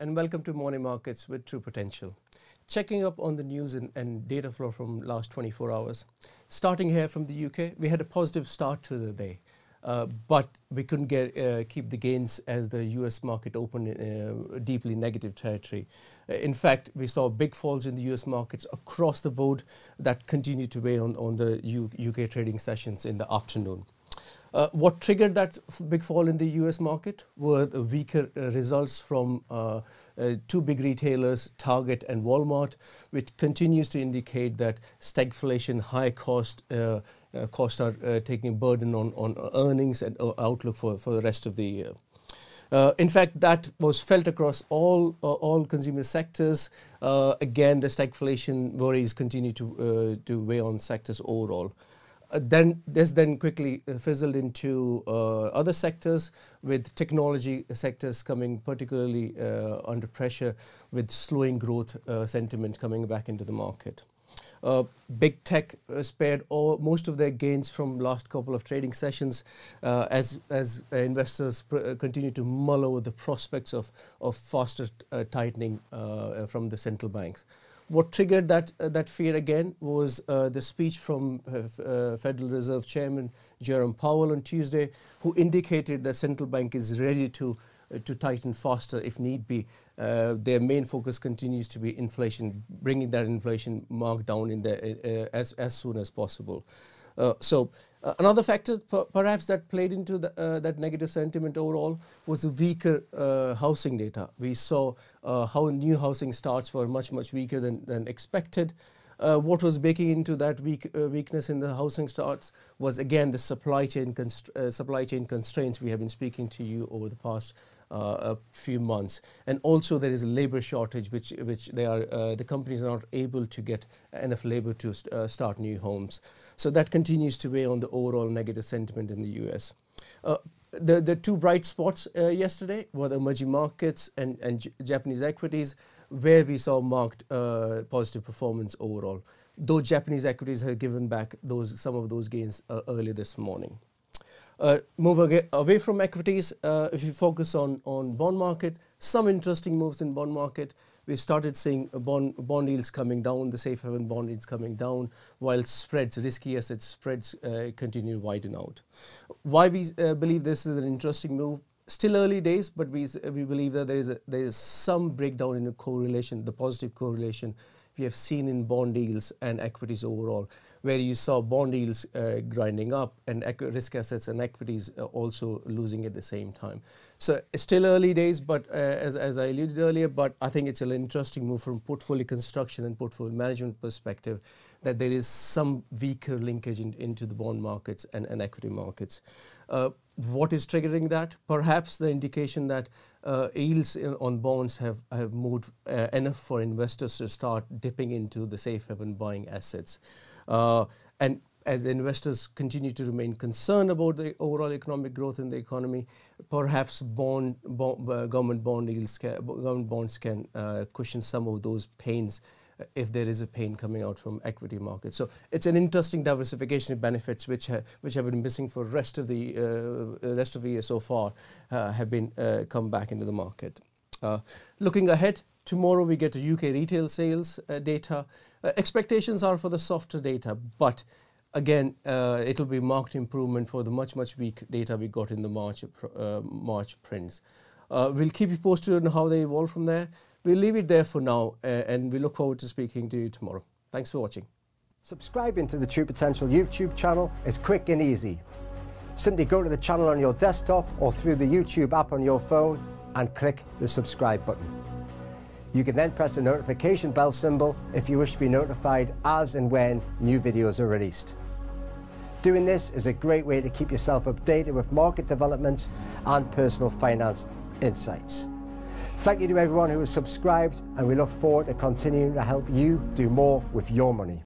and welcome to Morning Markets with True Potential. Checking up on the news and, and, data flow from last 24 hours. Starting here from the UK, we had a positive start to the day. Uh, but we couldn't get, uh, keep the gains as the US market opened uh, deeply negative territory. In fact, we saw big falls in the US markets across the board that continued to weigh on, on the U UK trading sessions in the afternoon. Uh, what triggered that big fall in the US market were the weaker uh, results from uh, uh, two big retailers, Target and Walmart, which continues to indicate that stagflation, high cost uh, uh, costs are taking a burden on, on earnings and outlook for, for the rest of the year. Uh, in fact, that was felt across all uh, all consumer sectors. Uh, again, the stagflation worries continue to to weigh on sectors overall. Uh, then this then quickly uh, fizzled into uh, other sectors with technology sectors coming particularly uh, under pressure with slowing growth uh, sentiment coming back into the market. Big tech spared all, most of their gains from last couple of trading sessions as, as investors continue to mull over the prospects of, of faster tightening from the central banks. What triggered that uh, that fear again was uh, the speech from uh, uh, Federal Reserve Chairman Jerome Powell on Tuesday, who indicated that central bank is ready to uh, to tighten faster if need be. Uh, their main focus continues to be inflation, bringing that inflation mark down in the, as as soon as possible. So uh, another factor perhaps that played into the, uh, that negative sentiment overall was the weaker uh, housing data. We saw uh, how new housing starts were much, much weaker than, than expected. Uh, what was baking into that weak, uh, weakness in the housing starts was again the supply chain, supply chain constraints we have been speaking to you over the past uh, a few months. And also there is a labor shortage, which which they are uh, the companies are not able to get enough labor to st uh, start new homes. So that continues to weigh on the overall negative sentiment in the U.S. Uh, the the two bright spots uh, yesterday were the emerging markets and and J Japanese equities, where we saw marked uh, positive performance overall. Though Japanese equities have given back those some of those gains early this morning. Uh, moving away from equities, uh, if you focus on, on bond market, some interesting moves in bond market. We started seeing bond, bond yields coming down, the safe haven bond yields coming down, while spreads, risky asset spreads uh, continue to widen out. Why we uh, believe this is an interesting move? Still early days, but we, we believe that there is, a, there is some breakdown in the correlation, the positive correlation we have seen in bond yields and equities overall where you saw bond yields uh, grinding up and risk assets and equities uh, also losing at the same time. So it's still early days, but uh, as, as I alluded earlier, but I think it's an interesting move from portfolio construction and portfolio management perspective that there is some weaker linkage in, into the bond markets and, and equity markets. Uh, what is triggering that? Perhaps the indication that uh, yields in, on bonds have, have moved uh, enough for investors to start dipping into the safe haven buying assets. Uh, and as investors continue to remain concerned about the overall economic growth in the economy, perhaps bond, bond uh, government bond yields, government bonds can uh, cushion some of those pains if there is a pain coming out from equity markets. So it's an interesting diversification of benefits which ha which have been missing for rest of the uh, rest of the year so far uh, have been uh, come back into the market. looking ahead, tomorrow we get UK retail sales data. Uh, expectations are for the softer data, but again, uh, it'll be marked improvement for the much, much weak data we got in the March, uh, March prints. Uh, we'll keep you posted on how they evolve from there. We'll leave it there for now, uh, and we look forward to speaking to you tomorrow. Thanks for watching. Subscribing to the True Potential YouTube channel is quick and easy. Simply go to the channel on your desktop or through the YouTube app on your phone and click the subscribe button. You can then press the notification bell symbol if you wish to be notified as and when new videos are released. Doing this is a great way to keep yourself updated with market developments and personal finance insights. Thank you to everyone who has subscribed and we look forward to continuing to help you do more with your money.